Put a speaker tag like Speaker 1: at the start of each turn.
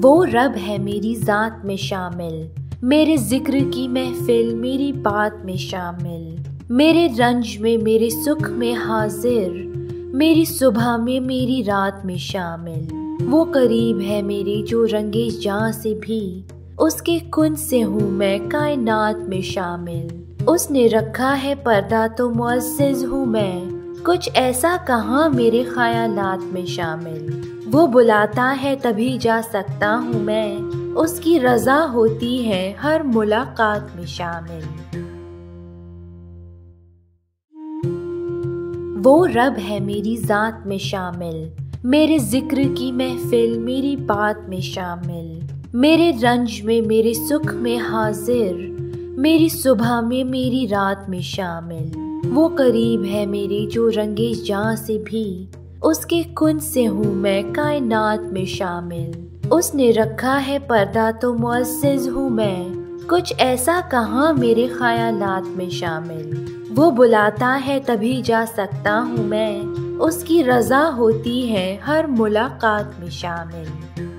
Speaker 1: वो रब है मेरी ज़ात में शामिल। मेरे ज़िक्र की महफिल मेरी बात में शामिल। मेरे रंज में मेरे सुख में हाजिर। मेरी सुबह में मेरी रात में शामिल। वो करीब है मेरे जो रंगे जहाँ से भी। उसके कुन से हूँ मैं कायनात में शामिल। उसने रखा है पर्दा तो मुअज़्ज़िज़ हूँ मैं। कुछ ऐसा कहाँ मेरे ख्यालात में शामिल। वो बुलाता है तभी जा सकता हूँ मैं। उसकी रजा होती है हर मुलाकात में शामिल। वो रब है मेरी ज़ात में शामिल। मेरे ज़िक्र की महफिल मेरी बात में शामिल। मेरे रंज में मेरे सुख में हाजिर। मेरी सुबह में मेरी रात में शामिल। वो करीब है मेरे जो रंगे जहाँ से भी। उसके कुन से हूँ मैं कायनात में शामिल। उसने रखा है पर्दा तो मुअज़्ज़िज़ हूँ मैं। कुछ ऐसा कहाँ मेरे ख्यालात में शामिल। वो बुलाता है तभी जा सकता हूँ मैं। उसकी रजा होती है हर मुलाकात में शामिल।